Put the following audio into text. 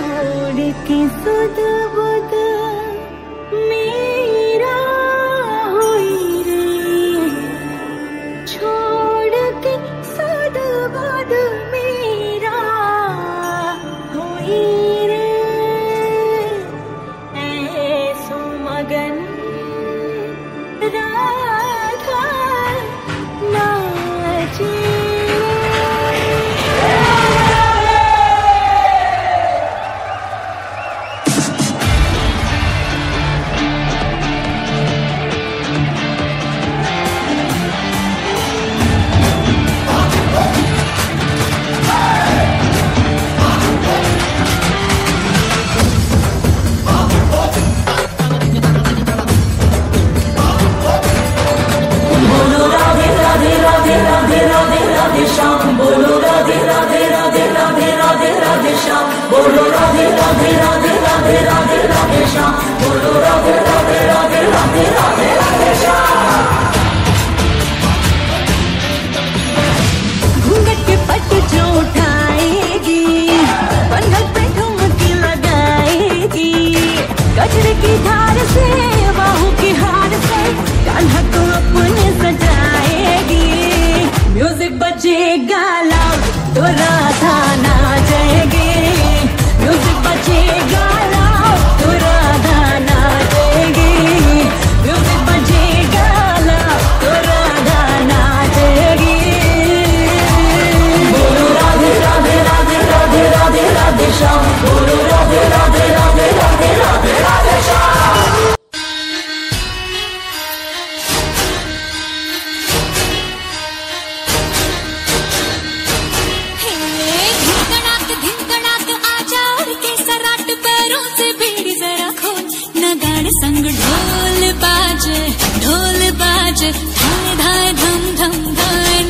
Odd के सुध बुध गान संग ढोल बाजे ढोल बाजे धाय धाय धम धम धाय।